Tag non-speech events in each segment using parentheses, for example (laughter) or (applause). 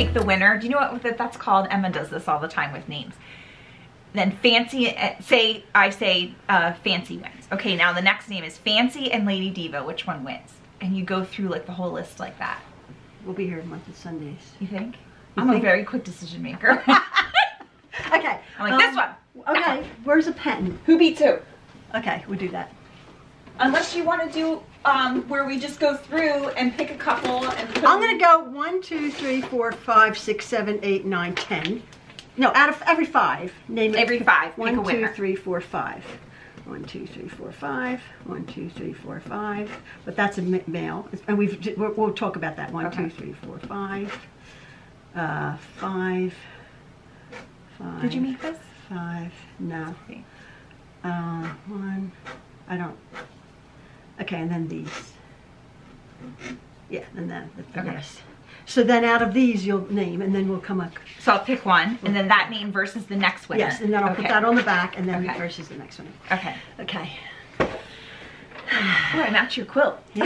take the winner. Do you know what that's called? Emma does this all the time with names. Then Fancy, uh, say, I say uh, Fancy wins. Okay, now the next name is Fancy and Lady Diva. Which one wins? And you go through like the whole list like that. We'll be here Monday, Sundays. You think? You I'm a very quick decision maker. (laughs) (laughs) Okay. I'm like, this um, one. Okay, where's a pen? Who beats who? Okay, we'll do that. Unless you want to do um, where we just go through and pick a couple and put I'm gonna go one, two, three, four, five, six, seven, eight, nine, ten. No, out of every five, name it. Every five, pick One, a two, winner. three, four, five. One, two, three, four, five. One, two, three, four, five. But that's a ma- male, and we've we'll, we'll talk about that. One, two, Okay. three, four, five. Uh, five. Five. Did you make this? Five. No. Okay. Uh, one. I don't. Okay, and then these. Yeah, and then the Okay. rest. So then out of these you'll name, and then we'll come up. So I'll pick one, and then that name versus the next winner. Yes, and then I'll okay. put that on the back, and then Okay. versus the next one. Okay. Okay. Oh, I match your quilt. (laughs)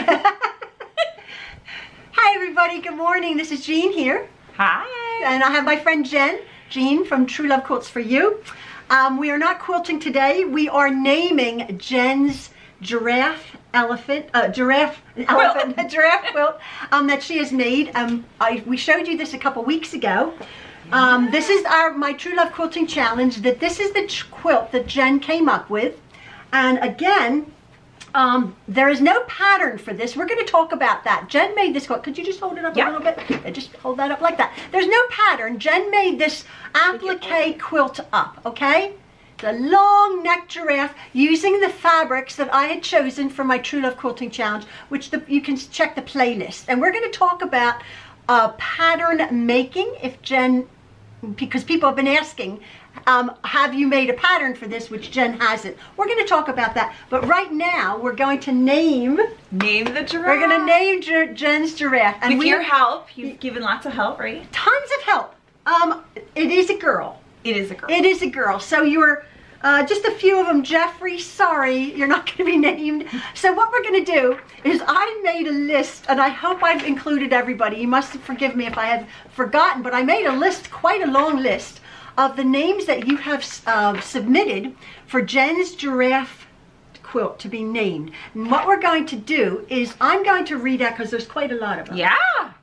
Hi everybody. Good morning. This is Jean here, Hi. and I have my friend Jen. Jean from Truelove Quilts for You. Um, we are not quilting today. We are naming Jen's giraffe elephant, uh, giraffe elephant, (laughs) giraffe quilt um, that she has made. Um, I, we showed you this a couple weeks ago. Um, this is our my True Love Quilting Challenge. That this is the quilt that Jen came up with, and again, um, there is no pattern for this. We're going to talk about that. Jen made this quilt. Could you just hold it up Yeah. a little bit? Yeah, just hold that up like that. There's no pattern. Jen made this applique quilt up, okay? The long neck giraffe using the fabrics that I had chosen for my True Love Quilting Challenge, which the, you can check the playlist. And we're going to talk about uh, pattern making if Jen because people have been asking, um, have you made a pattern for this, which Jen hasn't. We're going to talk about that. But right now, we're going to name, Name the giraffe. we're going to name Jer- Jen's giraffe. And With we your help, you've given lots of help, right? tons of help. Um, it is a girl. It is a girl. It is a girl. So you're uh, just a few of them. Jeffrey, sorry, you're not (laughs) going to be named. So what we're going to do is I made a list, and I hope I've included everybody. You must forgive me if I have forgotten, but I made a list, quite a long list, of the names that you have uh, submitted for Jen's giraffe quilt to be named. And what we're going to do is I'm going to read out because there's quite a lot of them. yeah.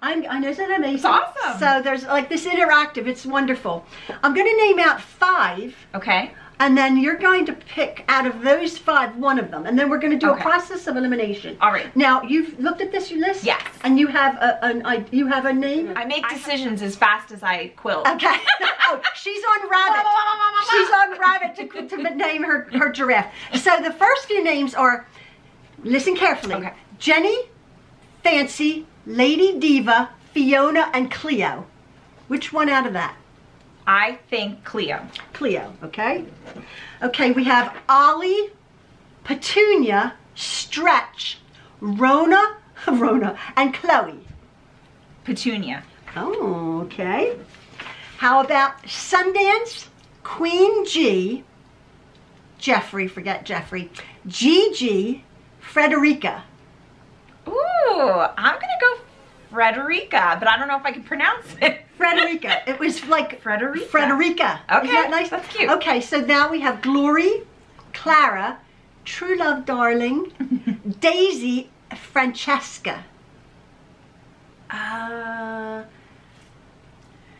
I'm, I know, isn't that amazing? It's awesome. So there's like this interactive, it's wonderful. I'm going to name out five, Okay. And then you're going to pick out of those five one of them, and then we're going to do Okay. a process of elimination. All right. Now you've looked at this you list, Yes. and you have a, an I, you have a name. I make decisions as fast as I quilt. Okay. (laughs) oh, she's on rabbit. She's on rabbit to, to name her her giraffe. So the first few names are, listen carefully. Okay. Jenny, Fancy, Lady Diva, Fiona, and Cleo. Which one out of that? I think Cleo. Cleo, okay? Okay, we have Ollie, Petunia, Stretch, Rona, (laughs) Rona, and Chloe. Petunia. Oh, okay. How about Sundance, Queen G, Jeffrey, forget Jeffrey, Gigi, Frederica. Ooh, I'm gonna go Frederica, but I don't know if I can pronounce (laughs) it. Frederica. It was like Frederica. Frederica. Okay, nice? that's cute. Okay, so now we have Glory, Clara, True Love Darling, (laughs) Daisy, Francesca. Uh,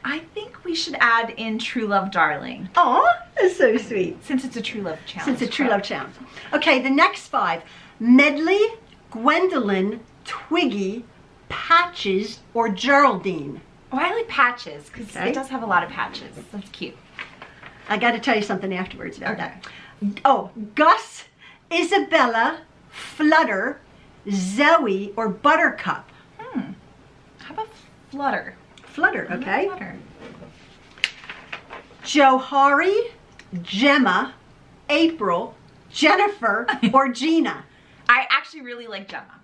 I think we should add in True Love Darling Oh, that's so sweet. since it's a True Love challenge. Since it's a True Love challenge. Okay, the next five Medley, Gwendolyn, Twiggy, Patches, or Geraldine. Oh, I like patches because Okay. it does have a lot of patches. That's cute. I got to tell you something afterwards about Okay. that. Oh, Gus, Isabella, Flutter, Zoe, or Buttercup. Hmm. How about Flutter? Flutter, okay. Flutter. Johari, Gemma, April, Jennifer, (laughs) or Gina. I actually really like Gemma.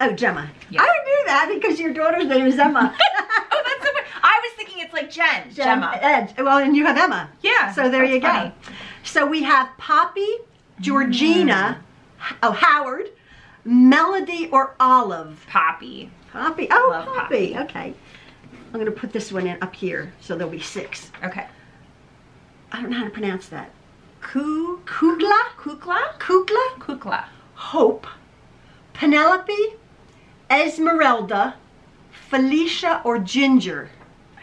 Oh, Gemma. Yeah. I knew that because your daughter's name is Emma. (laughs) Oh, that's so funny. I was thinking it's like Jen. Gemma. Ed. Well, and you have Emma. Yeah. So there you go. funny. So we have Poppy, Georgina, mm. oh Howard, Melody, or Olive. Poppy. Poppy. Oh, Love Poppy. Poppy. Okay. I'm gonna put this one in up here, so there'll be six. Okay. I don't know how to pronounce that. Ku Kugla, Kukla? Kugla, Kukla. Hope, Penelope, Esmeralda, Felicia, or Ginger.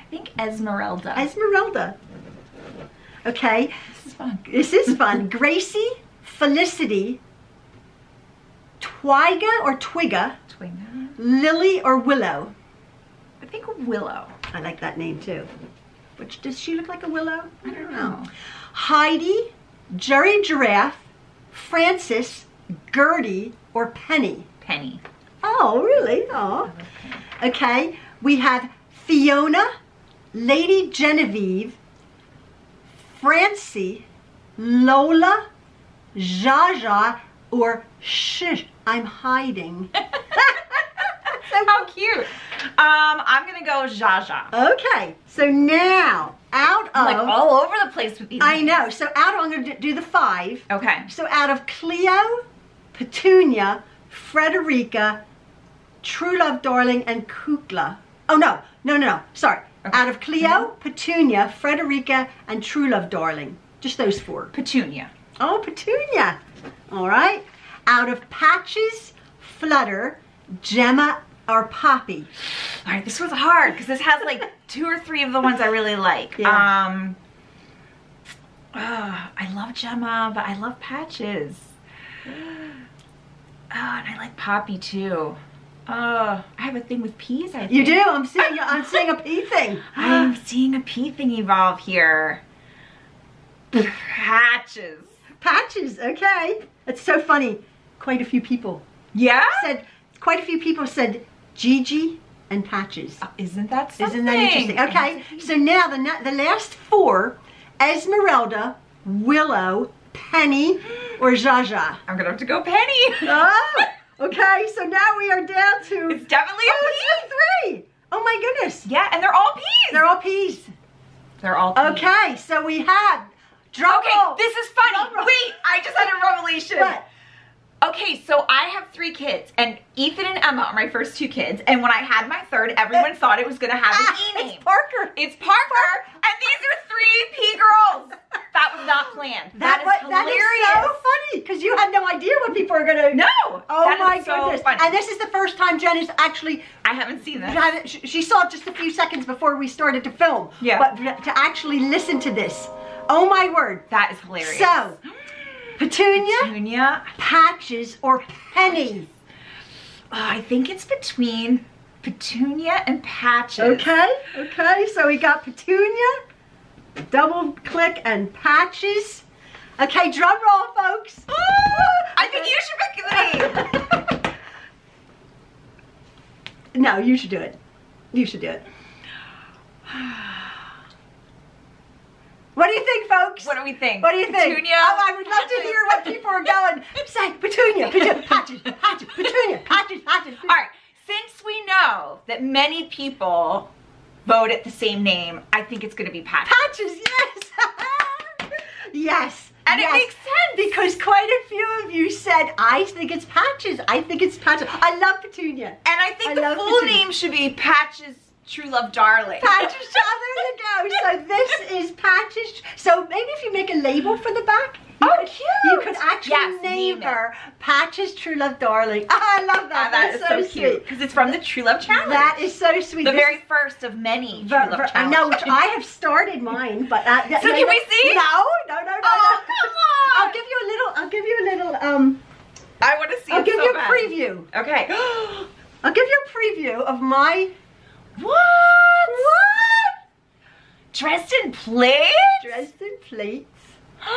I think Esmeralda. Esmeralda. Okay, this is fun. this is fun. (laughs) Gracie, Felicity, Twiga or Twiga, Twinga. Lily or Willow. I think Willow. I like that name too. Which does she look like a willow? I don't know. Heidi, Jerry Giraffe, Francis, Gertie, or Penny. Penny. Oh, really? Oh. Okay. We have Fiona, Lady Genevieve, Francie, Lola, Jaja, or Shh, I'm hiding. (laughs) (laughs) How cute. Um, I'm gonna go Jaja. Okay, so now out of Like all over the place with these. I know. So out of, I'm going to do the five. Okay. So out of Cleo, Petunia, Frederica, True Love Darling, and Kukla. Oh no, no, no, no. Sorry. Out of Cleo, Petunia, Frederica, and True Love Darling. Just those four. Petunia. Oh, Petunia. All right. Out of Patches, Flutter, Gemma, or Poppy. All right, this was hard because this has like (laughs) two or three of the ones I really like. Yeah. Um, ah, I love Gemma, but I love Patches. Oh, (gasps) and I like Poppy too. Oh, I have a thing with peas. I think. You do. I'm seeing. I'm seeing a P (laughs) thing. I'm seeing a pea thing evolve here. Patches. Patches. Okay. It's so funny. Quite a few people Yeah? said. Quite a few people said Gigi and Patches. Uh, Isn't that something? Isn't that interesting? Okay, so now the the last four: Esmeralda, Willow, Penny, or Jaja. I'm gonna have to go Penny. Oh, (laughs) okay. So now we are down to It's definitely a oh, pea. three. Oh my goodness, Yeah, and they're all peas. they're all peas. They're all peas. Okay, so we have drum Okay, roll. this is funny. Wait, I just had a revelation. What? Okay, so I have three kids, and Ethan and Emma are my first two kids. And when I had my third, everyone (laughs) thought it was gonna have Ah, an E name. it's Parker. It's Parker, and these are three P girls. That was not planned. That, that is that is so funny because you had no idea what people are gonna. no. Oh my so goodness! funny. And this is the first time Jen is actually I haven't seen this. she she saw it just a few seconds before we started to film. Yeah. But to actually listen to this, oh my word! That is hilarious. So, Petunia, Petunia, Patches, or pennies. oh, I think it's between Petunia and Patches. Okay, okay. So we got Petunia, double click, and Patches. Okay, drum roll, folks. I think you should pick the name. No, you should do it. You should do it. What do you think, folks? What do we think? What do you think? Petunia. Oh, I would love to hear what people are going. Say Petunia, Petunia, (laughs) Patches, Patches, Petunia, Patches, Patches. All right. Since we know that many people vote at the same name, I think it's going to be Patches. Patches, yes. (laughs) yes. And it makes sense. Because quite a few of you said, I think it's Patches. I think it's Patches. I love Petunia. And I think I the full Petunia. name should be Patches True Love Darling. Patches, oh, there you go. So (laughs) this is Patches. So maybe if you make a label for the back. you Oh, could- cute. You could actually Yes, name her Patches True Love Darling. Ah, (laughs) I love that. Ah, that is That's so, so, cute because it's from the True Love Challenge. That is so sweet. the This very first of many True Love I Challenge. know, which I have started mine, but uh, (laughs) So can we see? No, no, no, no. Oh, no. come on. I'll give you a little. I'll give you a little. Um, I want to see I'll give so you a bad. preview. Okay. (gasps) I'll give you a preview of my what? what Dressed in plaid? Dresden plates (gasps)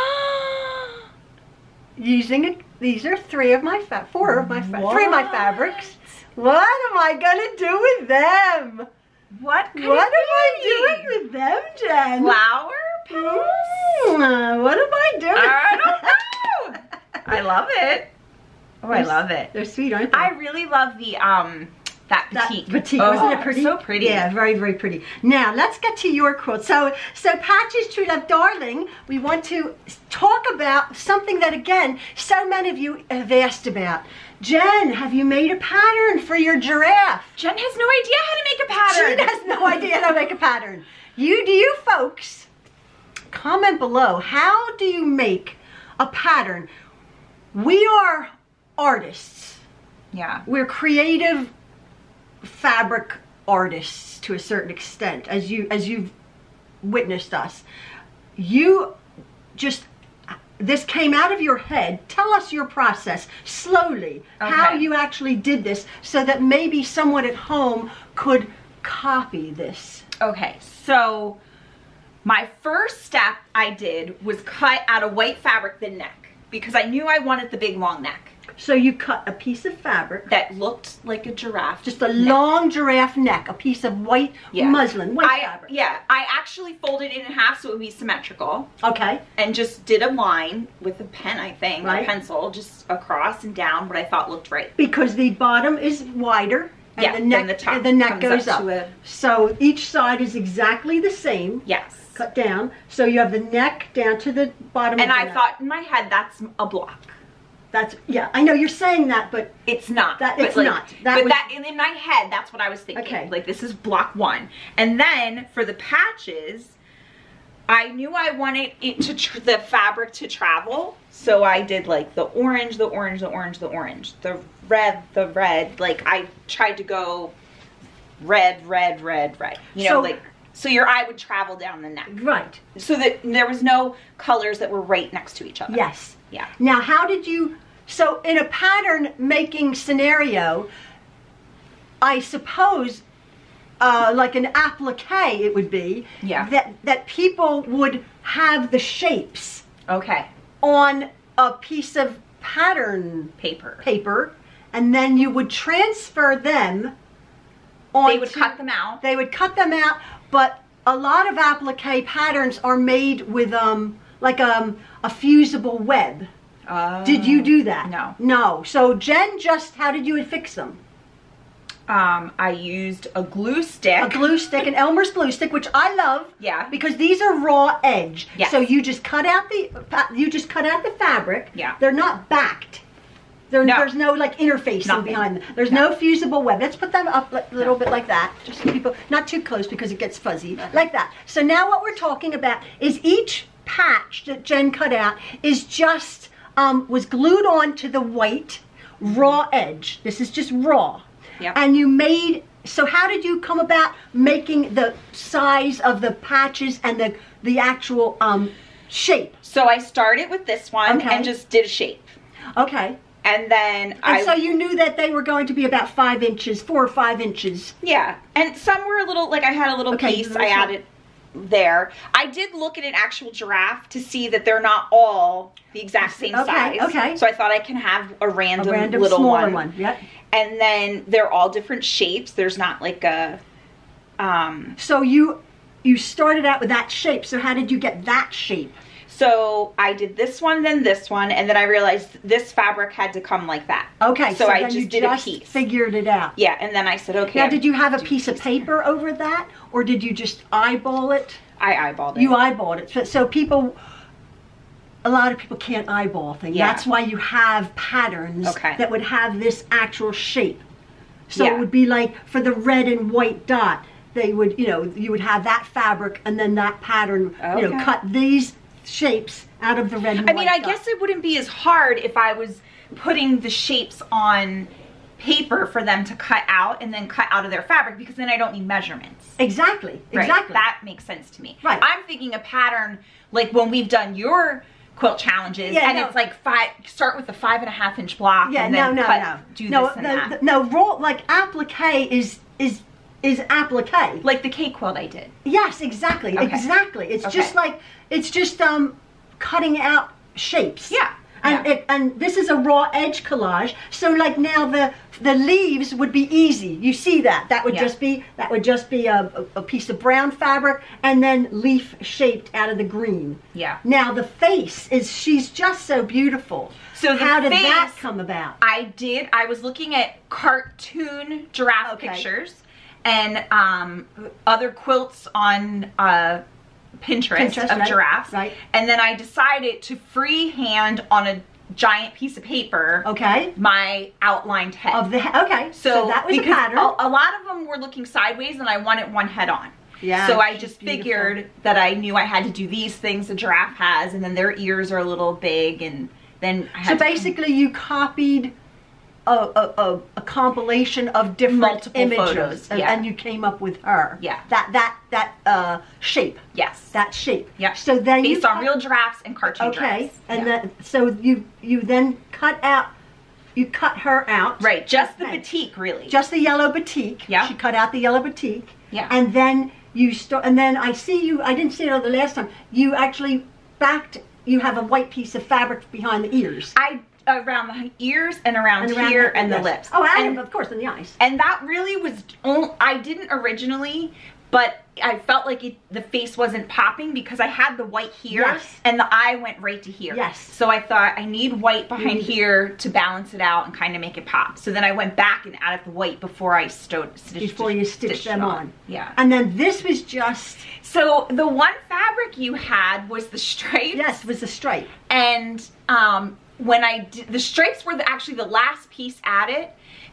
using a, these are three of my fa- four of my fa- three of my fabrics. What am I gonna do with them? what? Could what am I doing with them, Jen? Flower petals? Mm, what am I doing? I don't (laughs) know. I love it. Oh, I love it. They're sweet, aren't they? I really love the um That That batik. batik, Oh, wasn't it oh, pretty? So pretty. Yeah, very, very pretty. Now, let's get to your quilt. So, so Patches True Love Darling, we want to talk about something that, again, so many of you have asked about. Jen, have you made a pattern for your giraffe? Jen has no idea how to make a pattern. She has no (laughs) idea how to make a pattern. You, do you folks, comment below, how do you make a pattern? We are artists. Yeah. We're creative fabric artists to a certain extent, as you as you've witnessed us. You just this came out of your head. Tell us your process slowly, how you actually did this, so that maybe someone at home could copy this. Okay, so my first step I did was cut out of white fabric the neck because I knew I wanted the big long neck So you cut a piece of fabric, that looked like a giraffe. just a neck. long giraffe neck, a piece of white Yeah. muslin, white I, fabric. yeah, I actually folded it in half so it would be symmetrical Okay. and just did a line with a pen, I think, Right. a pencil, just across and down what I thought looked right. because the bottom is wider and Yeah, the neck the top the neck goes up up. a- So each side is exactly the same, Yes. cut down. So you have the neck down to the bottom. And of the I neck. thought in my head that's a block. That's yeah. I know you're saying that, but It's not. That- it's like, not. That but was- that in, in my head, that's what I was thinking. Okay. Like this is block one, and then for the patches, I knew I wanted it to tr- the fabric to travel, so I did like the orange, the orange, the orange, the orange, the red, the red. Like I tried to go red, red, red, red. You know, So- like so your eye would travel down the neck, right. so that there was no colors that were right next to each other. Yes. Yeah. Now, how did you? So in a pattern making scenario, I suppose. Uh, like an applique, it would be Yeah. that that people would have the shapes Okay. on a piece of pattern Paper. paper and then you would transfer them on They would cut them out. they would cut them out but a lot of applique patterns are made with um like um a fusible web did you do that No. no so jen just how did you fix them Um, I used a glue stick. a glue stick an elmer's glue stick which i love Yeah. because these are raw edge Yes. so you just cut out the you just cut out the fabric Yeah. they're not backed there, No. There's no like interfacing Nothing. behind them. There's no. fusible web. Let's put them up a little bit like that, just so people not too close because it gets fuzzy, like that. So now what we're talking about is each patch that Jen cut out is just um, was glued on to the white raw edge. This is just raw, Yep. and you made. So how did you come about making the size of the patches and the the actual um, shape? So I started with this one Okay. and just did a shape. Okay. And then And I so you knew that they were going to be about five inches, four or five inches. yeah, and some were a little like I had a little Okay, piece I added there. I did look at an actual giraffe to see that they're not all the exact same Okay, size. okay. So I thought I can have a random, A random, little smaller one. one. Yep. And then they're all different shapes. There's not like a um So you you started out with that shape. So how did you get that shape? so I did this one, then this one, and then I realized this fabric had to come like that. Okay. So I then just did a piece. Figured it out. Yeah, and then I said, okay. Now, did you have a piece of paper over that, or did you just eyeball it? I eyeballed it. You eyeballed it. So, so people, a lot of people can't eyeball things. Yeah. That's why you have patterns Okay. that would have this actual shape. So Yeah. it would be like for the red and white dot, they would, you know, you would have that fabric and then that pattern, you know, cut these shapes out of the red and white. I mean, I dot. guess it wouldn't be as hard if I was putting the shapes on paper for them to cut out and then cut out of their fabric because then I don't need measurements. Exactly. Right? Exactly. That makes sense to me. Right. I'm thinking a pattern like when we've done your quilt challenges Yeah, and no. it's like five start with a five and a half inch block yeah, and no, then no, cut, no. do no, this and no, that. no, roll like applique is is is applique. like the cake quilt I did. Yes, exactly, Okay. exactly. It's Okay. just like it's just um cutting out shapes. Yeah. And Yeah. it, and this is a raw edge collage. So like now the the leaves would be easy. You see that? That would Yeah. just be that would just be a, a, piece of brown fabric and then leaf shaped out of the green. Yeah. Now the face is she's just so beautiful. So how did that come about? I did. I was looking at cartoon giraffe Okay. pictures and um, other quilts on uh, Pinterest, Pinterest, of right, giraffes. right. And then I decided to freehand on a giant piece of paper Okay. my outlined head. Of the okay. So, that was a pattern. A, a lot of them were looking sideways, and I wanted one head on. Yeah, So I just beautiful. figured that I knew I had to do these things a giraffe has, and then their ears are a little big, and then I So basically, you copied a, a, a, compilation of different Multiple images, photos, and, yeah. and you came up with her. Yeah. That that that uh, shape. yes, That shape. yeah. So then you based on cut- real giraffes and cartoon Okay, giraffes. and Yeah. then so you you then cut out, you cut her out. right, just the Okay. batik, really. Just the yellow batik. Yeah. She cut out the yellow batik. Yeah. And then you start, and then I see you. I didn't see it the last time. You actually backed. You have a white piece of fabric behind the ears. I around the ears and around, and around here the- and the lips. Oh, and, and, of course, and the eyes. and that really was. on- I didn't originally, but I felt like it, the face wasn't popping because I had the white here Yes. and the eye went right to here. Yes. So I thought I need white behind need it. here to balance it out and kind of make it pop. So then I went back and added the white before I stitched, Before you stitch stitched them it on. Yeah. And then this was just So the one fabric you had was the stripes. yes, was the stripe. and um, when I did, the stripes were the, actually the last piece added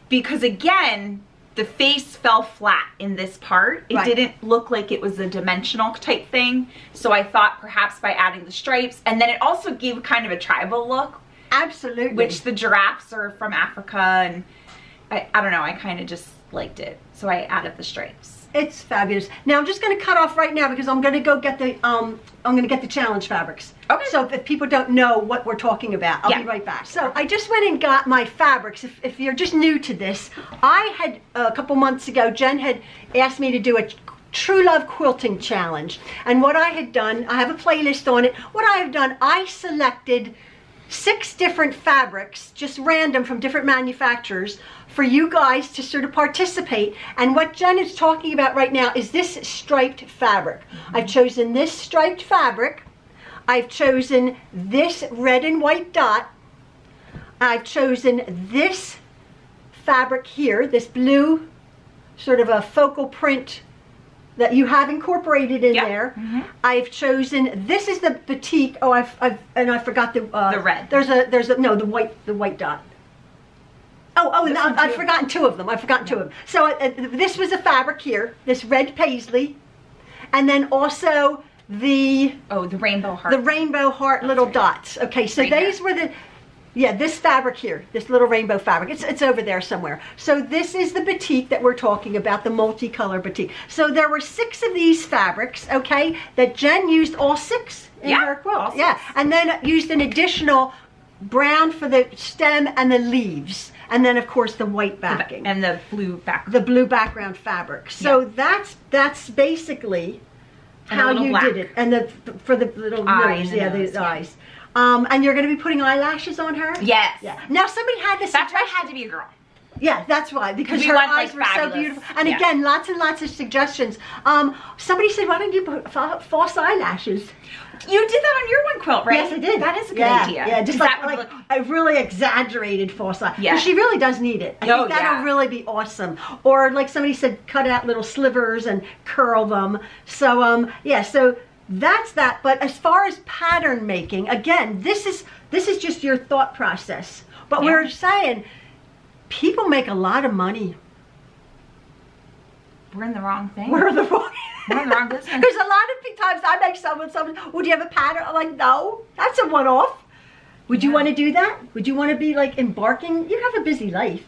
because again the face fell flat in this part. It Right. didn't look like it was a dimensional type thing. So I thought perhaps by adding the stripes and then it also gave kind of a tribal look, Absolutely. which the giraffes are from Africa and I, I don't know, I kind of just liked it. So I added the stripes. It's fabulous. Now I'm just going to cut off right now because I'm going to go get the um I'm going to get the challenge fabrics. Okay. So if people don't know what we're talking about, I'll Yeah. be right back. So I just went and got my fabrics. If, if you're just new to this, I had a couple months ago, Jen had asked me to do a True Love Quilting Challenge. And what I had done, I have a playlist on it. What I have done, I selected six different fabrics, just random from different manufacturers, for you guys to sort of participate. And what Jen is talking about right now is this striped fabric. I've chosen this striped fabric. I've chosen this red and white dot. I've chosen this fabric here, this blue sort of a focal print that you have incorporated in Yeah. there. Mhm. I've chosen this is the batik. Oh, I've, I've and I forgot the uh, The red. There's a there's a no the white the white dot. Oh, oh, and I've, I've forgotten two of them. I've forgotten two of them. So uh, uh, this was a fabric here, this red paisley, and then also the Oh, the rainbow heart. the rainbow heart little right. dots. Okay, so Right these were the yeah, this fabric here, this little rainbow fabric. It's it's over there somewhere. So this is the batik that we're talking about, the multicolor batik. So there were six of these fabrics, okay, that Jen used all six in Yeah, her quilt. Yeah, and then used an additional brown for the stem and the leaves, and then of course the white backing and the blue back. the blue background fabric. So Yeah. that's that's basically And how you black. did it, and the for the little Eye nose, yeah, the eyes. Um, and you're going to be putting eyelashes on her. yes. Yeah. Now somebody had this. That's why I had to be a girl. Yeah, that's why because We her want, eyes like, were so beautiful. And Yeah. again, lots and lots of suggestions. Um, somebody said, "Why don't you put fa- false eyelashes?" You did that on your one quilt, right? Yes, I did. That is a good yeah, idea. Yeah, just like, like look- a really exaggerated false eye. Yeah. She really does need it. I Oh, think that'll yeah. really be awesome. Or like somebody said, cut out little slivers and curl them. So um, yeah, so that's that. But as far as pattern making, again, this is this is just your thought process. But Yeah. we're saying people make a lot of money. we're in the wrong thing. We're the wrong. We're in the wrong (laughs) business. There's a lot of times I make someone someone. Would you have a pattern? I'm like, no, that's a one-off. Would you want to do that? Would you want to be like embarking? You have a busy life.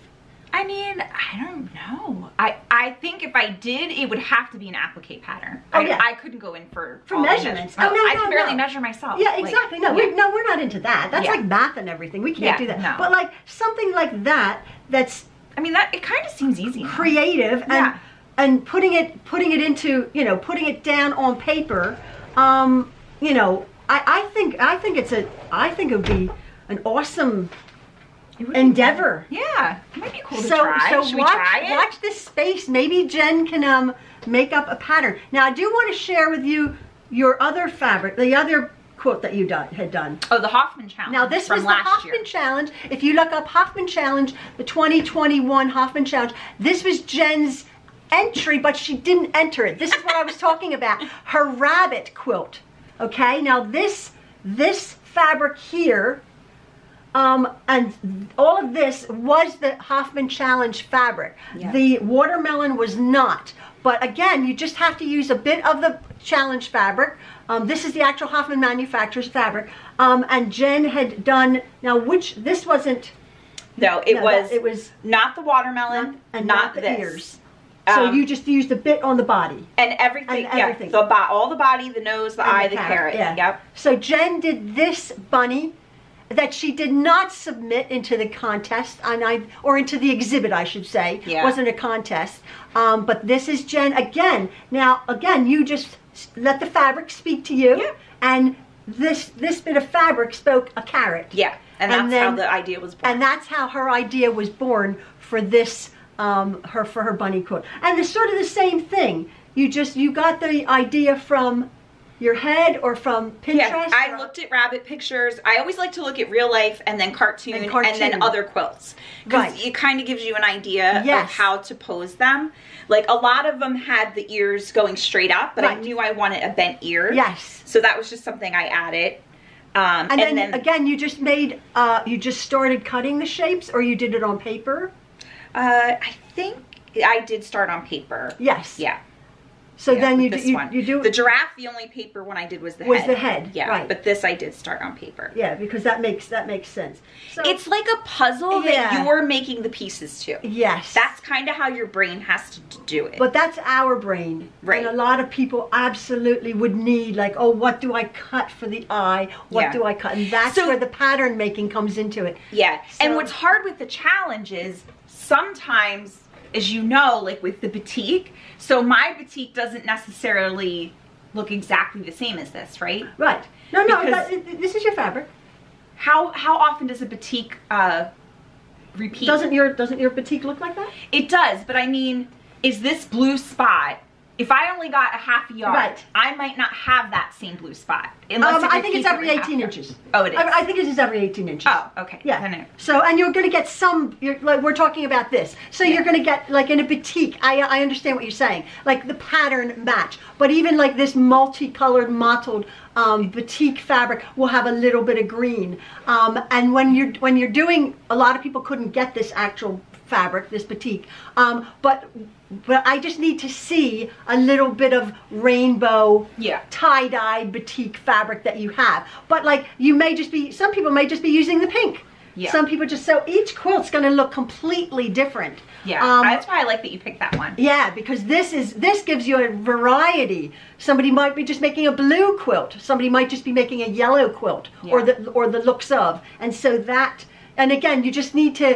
I mean, I don't know. I I think if I did, it would have to be an applique pattern. Oh, I, yeah. I couldn't go in for For measurements. Oh, no, I no, can barely no. measure myself. Yeah, Like, exactly. No, yeah. we no, we're not into that. That's Yeah. like math and everything. We can't Yeah, do that. no. But like something like that, that's I mean, that it kind of seems easy. now. creative and Yeah. and putting it putting it into you know putting it down on paper. Um, you know, I I think I think it's a I think it would be an awesome It would be- endeavor. Yeah, it might be cool to So, try. so Should watch, we try it? watch this space. Maybe Jen can um make up a pattern. Now I do want to share with you your other fabric, the other quilt that you done, had done. Oh, the Hoffman challenge. Now this was the Hoffman year. Challenge. If you look up Hoffman Challenge, the 2021 Hoffman Challenge, this was Jen's entry, but she didn't enter it. This is what I was talking about. Her rabbit quilt. Okay, now this this fabric here, um, and all of this was the Hoffman Challenge fabric. Yeah. The watermelon was not. But again, you just have to use a bit of the challenge fabric. Um, this is the actual Hoffman manufacturer's fabric. Um, and Jen had done, now which, this wasn't, No, it no, was. that- it was not the watermelon, and not, not, the this. ears. So Um, you just used a bit on the body. and everything. and yeah, everything. the all the body, the nose, the and eye, the carrot. yeah. Yep. So Jen did this bunny that she did not submit into the contest, and I or into the exhibit, I should say. Yeah. wasn't a contest. Um, but this is Jen again. Now again, you just let the fabric speak to you, Yeah. and this this bit of fabric spoke a carrot. Yeah, and that's And how then- the idea was born. And that's how her idea was born for this um, her for her bunny quilt. And it's sort of the same thing. You just you got the idea from your head or from Pinterest. yeah, I looked at rabbit pictures. I always like to look at real life and then cartoon And and, then other quilts because Right. it kind of gives you an idea Yes. of how to pose them. Like a lot of them had the ears going straight up, but I knew I wanted a bent ear. Yes. So that was just something I added. Um, And, then, again, you just made uh, you just started cutting the shapes, or you did it on paper. uh, I think I did start on paper. Yes. Yeah. So yeah, then you do, this you, one. you do the giraffe. The only paper one I did was the head. Was head. the head, Yeah, right. but this I did start on paper. yeah because that makes that makes sense. So It's like a puzzle Yeah. that you're making the pieces to. yes, That's kind of how your brain has to do it. But that's our brain. Right. And a lot of people absolutely would need, like, oh, what do I cut for the eye? What Yeah. do I cut? And that's So- where the pattern making comes into it. yeah. and what's hard with the challenge is sometimes, as you know, like with the batik, so my batik doesn't necessarily look exactly the same as this, right? Right. No, no, Because- that, this is your fabric. How how often does a batik uh, repeat? Doesn't your doesn't your batik look like that? It does, but I mean, is this blue spot? If I only got a half yard, Right. I might not have that same blue spot. Unless Um, it I think it's every 18 yard. inches. Oh, it is. I, I think it is every 18 inches. oh, okay. Yeah. So, and you're going to get some, you're, like we're talking about this. So Yeah. you're going to get, like in a batik, I, I understand what you're saying, like the pattern match. But even like this multicolored mottled um, batik fabric will have a little bit of green. Um, and when you're, when you're doing, a lot of people couldn't get this actual fabric, this batik. Um, but, but I just need to see a little bit of rainbow Yeah. tie-dye batik fabric that you have. But like you may just be some people may just be using the pink. Yeah. Some people just so each quilt's going to look completely different. Yeah, Um, that's why I like that you picked that one. yeah, because this is this gives you a variety. Somebody might be just making a blue quilt. Somebody might just be making a yellow quilt or the or the looks of. And so that and again, you just need to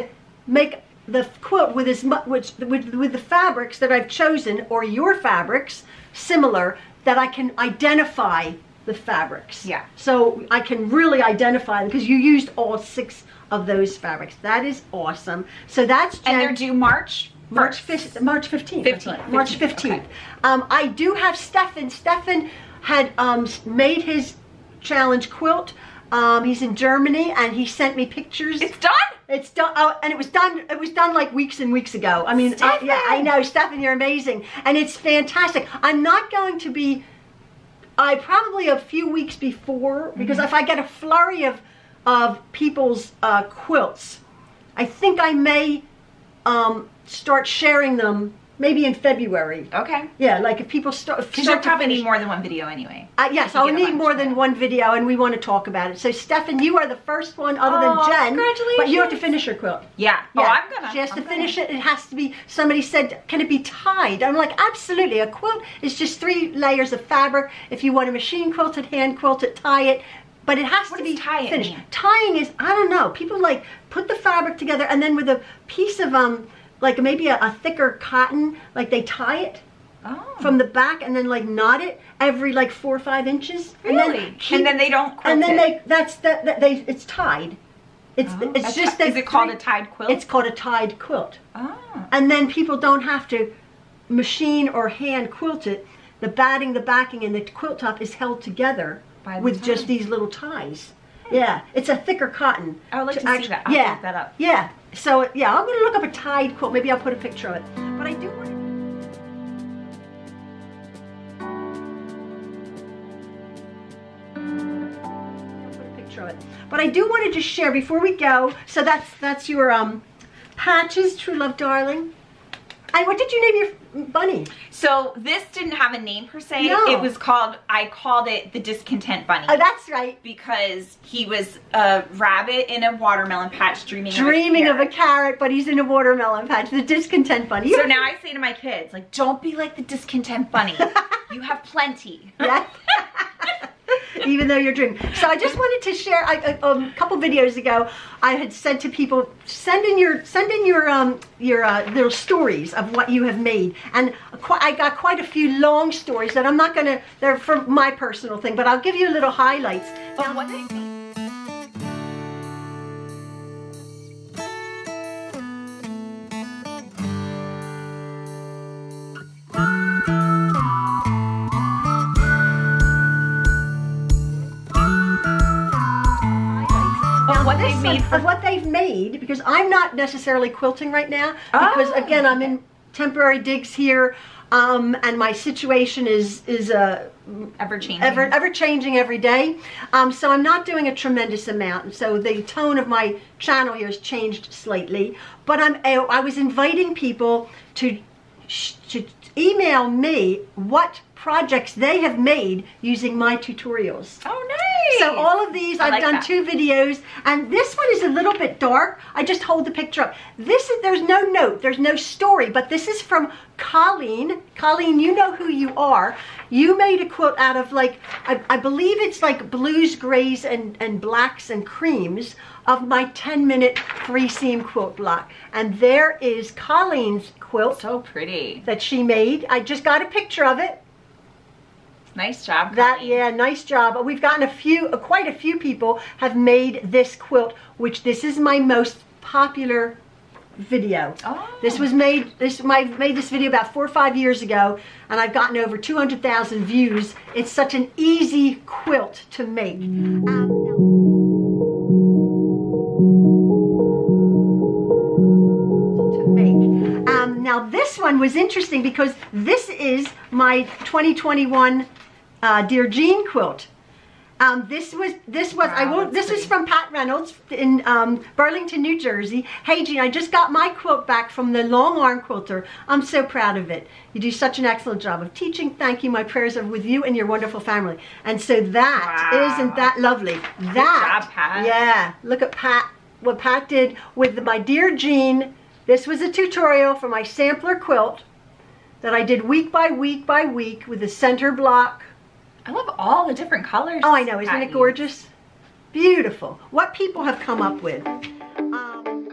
make the quilt with as much with, with with the fabrics that I've chosen or your fabrics similar that I can identify the fabrics. Yeah. So I can really identify them because you used all six of those fabrics. That is awesome. So that's And they're due March March 1st. fifth, March fifteenth. 15th, March 15th, fifteenth. okay. Um, I do have Stefan. Stefan had um, made his challenge quilt. Um, he's in Germany, and he sent me pictures. It's done? It's done, oh, and it was done. It was done like weeks and weeks ago. I mean, I, yeah, I know, Stefan, you're amazing, and it's fantastic. I'm not going to be. I probably a few weeks before because if I get a flurry of of people's uh, quilts, I think I may um, start sharing them maybe in February. Okay. Yeah, like if people start. Because you'll probably finish- need more than one video anyway. uh, yes, I'll need more than one video, and we want to talk about it. So, Stefan, you are the first one other Oh, than Jen. Congratulations. But you have to finish your quilt. Yeah. Yeah, Oh, I'm gonna. She has I'm to gonna. finish it. It has to be. Somebody said, "Can it be tied?" I'm like, absolutely. A quilt is just three layers of fabric. If you want to machine quilt it, hand quilt it, tie it, but it has What to be it finished. mean? Tying is, I don't know. People like put the fabric together and then with a piece of um, like maybe a, a thicker cotton, like they tie it Oh. from the back and then like knot it every like four or five inches. And then, keep- And then they don't quilt and then it. they that's that, that they it's tied It's Oh, it's that's just that Is it called a tied quilt? It's called a tied quilt. oh. And then people don't have to machine or hand quilt it. The batting, the backing, and the quilt top is held together By the with just these little ties. Hmm. Yeah, it's a thicker cotton. I would like to see actu- that. I'll yeah, that up. Yeah. So yeah, I'm gonna look up a tied quilt. Maybe I'll put a picture of it. But I do want. I'll put a picture of it. But I do want to just share before we go. So that's that's your um patches, True Love Darling. And what did you name your bunny? So this didn't have a name per se. No. It was called, I called it the discontent bunny. Oh, that's right. because he was a rabbit in a watermelon patch dreaming, Dreaming of a carrot. carrot, but he's in a watermelon patch. The discontent bunny. So now I say to my kids, like, don't be like the discontent bunny. (laughs) you have plenty. Yeah. (laughs) Even though you're dreaming. So I just wanted to share. I, a, a couple videos ago, I had said to people, send in your send in your um your uh, little stories of what you have made, and I got quite a few long stories that I'm not gonna. They're for my personal thing, but I'll give you a little highlights. But what they think. Now, what made one- for- of what they've made because I'm not necessarily quilting right now because Oh, again I'm in temporary digs here um, and my situation is is uh, Ever changing. ever ever changing every day. Um, so I'm not doing a tremendous amount. So the tone of my channel here has changed slightly. But I'm I was inviting people to to email me what projects they have made using my tutorials. Oh, nice. So all of these, I I've like done that. two videos, and this one is a little bit dark. I just hold the picture up. This is there's no note, there's no story, but this is from Colleen. Colleen, you know who you are. You made a quilt out of like I, I believe it's like blues, grays, and and blacks and creams of my 10 minute three seam quilt block, and there is Colleen's quilt So pretty. that she made. I just got a picture of it. Nice job. That yeah, nice job. We've gotten a few, uh, quite a few people have made this quilt, which this is my most popular video. Oh. This was made. This I made this video about four or five years ago, and I've gotten over two hundred thousand views. It's such an easy quilt to make. Um, one was interesting because this is my 2021 uh, Dear Jean quilt. Um, this was this was I Wow, will. that's This is from Pat Reynolds in um, Burlington, New Jersey. Hey Jean, I just got my quilt back from the Long Arm Quilter. I'm so proud of it. You do such an excellent job of teaching. Thank you. My prayers are with you and your wonderful family. And so that Wow. not that lovely? That job, yeah. Look at Pat. What Pat did with the, my dear Jean. This was a tutorial for my sampler quilt that I did week by week by week with the center block. I love all the different colors. Oh, I know. Isn't it gorgeous? Beautiful. What people have come up with. Um,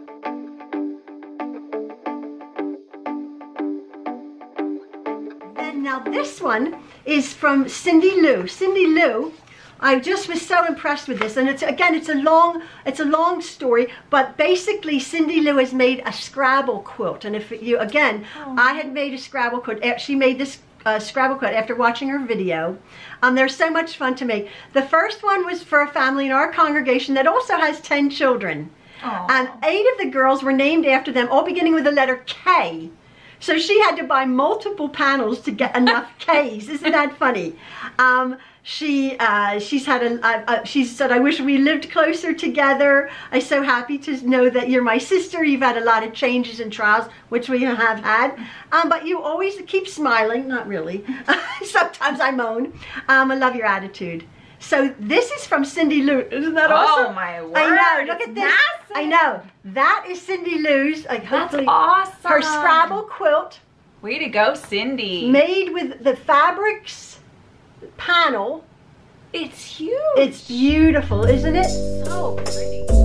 then now this one is from Cindy Lou. Cindy Lou, I just was so impressed with this, and it's again, it's a long, it's a long story, but basically Cindy Lou has made a Scrabble quilt, and if you again, I had made a Scrabble quilt. eh, She made this uh, Scrabble quilt after watching her video. Um, they're so much fun to make. The first one was for a family in our congregation that also has ten children. Aw. And eight of the girls were named after them, all beginning with the letter K. So she had to buy multiple panels to get enough (laughs) K's. Isn't that funny? Um, she uh, she's had a uh, she said I wish we lived closer together. I'm so happy to know that you're my sister. You've had a lot of changes and trials, which we have had, um, but you always keep smiling. Not really. (laughs) Sometimes I moan. Um, I love your attitude. So this is from Cindy Lou. Isn't that Oh, awesome? Oh my word! I know. Look at this. massive. I know. That is Cindy Lou's. Like That's awesome. her Scrabble quilt Way to go, Cindy. made with the fabrics panel. it's huge. It's beautiful, isn't it? so pretty.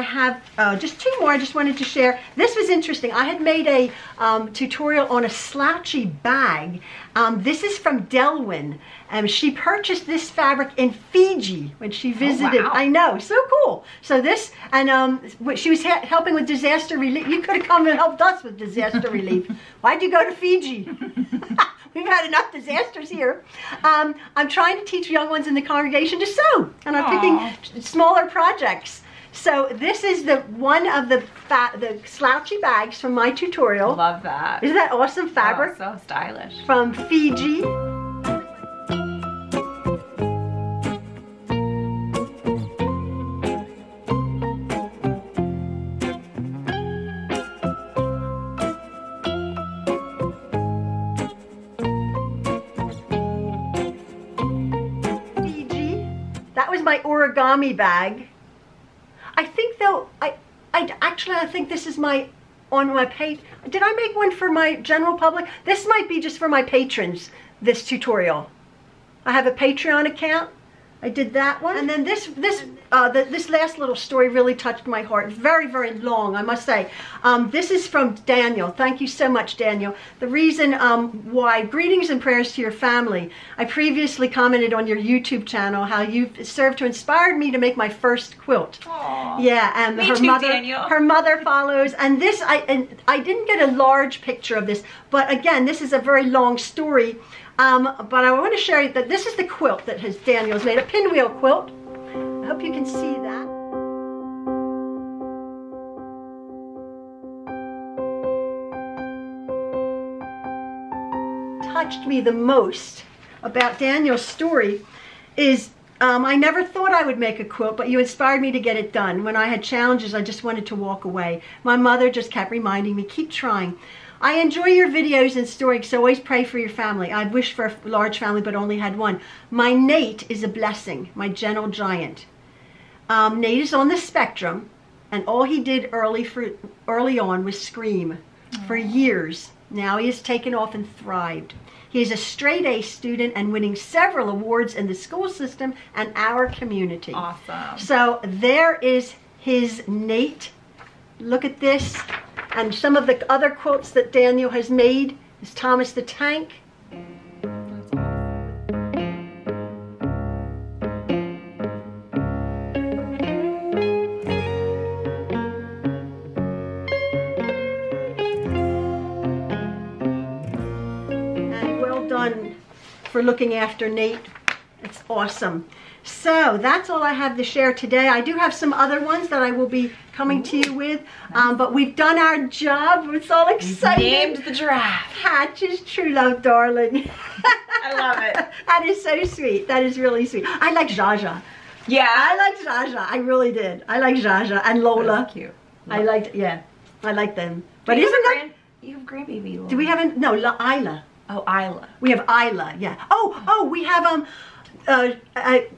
I have uh, just two more I just wanted to share. This was interesting. I had made a um, tutorial on a slouchy bag. Um, this is from Delwyn. Um, she purchased this fabric in Fiji when she visited. Oh, wow. I know, so cool. So this, and um, she was helping with disaster relief. You could have come and helped us with disaster (laughs) relief. Why'd you go to Fiji? (laughs) We've had enough disasters here. Um, I'm trying to teach young ones in the congregation to sew, and I'm Aw. picking smaller projects. So this is the one of the the slouchy bags from my tutorial. Love that. Isn't that awesome oh, fabric Oh, so stylish. from Fiji? Fiji. That was my origami bag. Though, I, I actually I think this is my on my page. Did I make one for my general public? This might be just for my patrons. This tutorial. I have a Patreon account. I did that one, and then this this uh, the, this last little story really touched my heart. Very very long, I must say. Um, this is from Daniel. Thank you so much, Daniel. The reason um, why greetings and prayers to your family. I previously commented on your YouTube channel how you've served to inspire me to make my first quilt. Aw. Yeah, and Me her too, mother, Daniel. her mother follows, and this I and I didn't get a large picture of this, but again, this is a very long story. Um, but I want to show you that this is the quilt that has Daniel's made a pinwheel quilt. I hope you can see that. Touched me the most about Daniel's story is um, I never thought I would make a quilt, but you inspired me to get it done. When I had challenges, I just wanted to walk away. My mother just kept reminding me, keep trying. I enjoy your videos and stories, so always pray for your family. I wished for a large family, but only had one. My Nate is a blessing, my gentle giant. Um, Nate is on the spectrum, and all he did early for early on was scream for years. Now he has taken off and thrived. He is a straight A student and winning several awards in the school system and our community. Awesome. So there is his Nate. Look at this. And some of the other quotes that Daniel has made is Thomas the Tank. And well done for looking after Nate. It's awesome. So that's all I have to share today. I do have some other ones that I will be coming to you with, um, but we've done our job. It's all exciting. Named the giraffe. Patches, true love, darling. I love it. (laughs) that is so sweet. That is really sweet. I like Jaja. Yeah. I like Jaja. I really did. I like Jaja and Lola. Cute. I liked, yeah, I like them. But isn't that? grand, you have grandbaby. Lola. Do we have a no? La, Isla. Oh, Isla. We have Isla, yeah. Oh, oh, we have um, uh,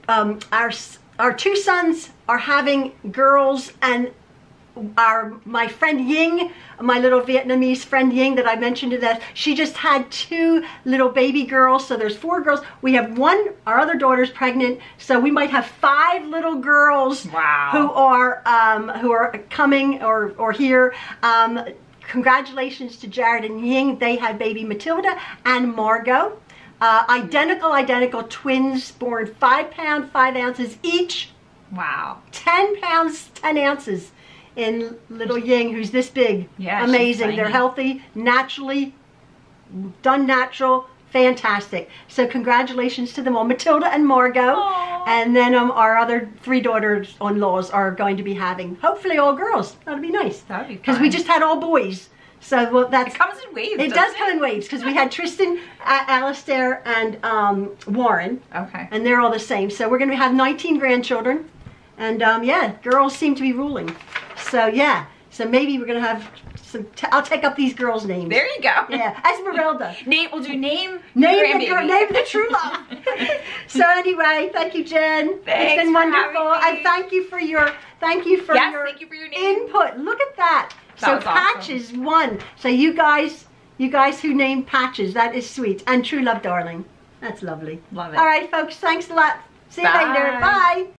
um, our our two sons are having girls, and our my friend Ying, my little Vietnamese friend Ying that I mentioned to that, she just had two little baby girls. So there's four girls. We have one. Our other daughter's pregnant, so we might have five little girls Wow. who are um, who are coming or or here. Um, congratulations to Jared and Ying. They had baby Matilda and Margot. Uh, identical, identical twins born five pound, five ounces each. Wow. 10 pounds, 10 ounces in little Ying, who's this big. Yeah, Amazing. They're healthy, naturally, done natural, fantastic. So congratulations to them all, Matilda and Margot. Aw. And then um, our other three daughters-in-laws are going to be having, hopefully all girls. That'd be nice. That would be Because we just had all boys. So well, that's It comes in waves. it does doesn't come in waves because we had Tristan, uh, Alistair, and um, Warren Okay. and they're all the same. So we're going to have 19 grandchildren, and um, yeah, girls seem to be ruling. So yeah, so maybe we're going to have some. T- I'll take up these girls' names. There you go. Yeah, Esmeralda. (laughs) Name. We'll do name. Name the, girl, name the true love. (laughs) so anyway, thank you, Jen. Thanks it's been wonderful, and thank you for your thank you for Yes, your thank you for your name. input. Look at that. That so was awesome. patches won. So you guys, you guys who named patches, that is sweet. And true love, darling. That's lovely. Love it. All right, folks. Thanks a lot. See you Bye. later. Bye.